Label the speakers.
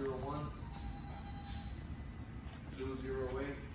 Speaker 1: 501 208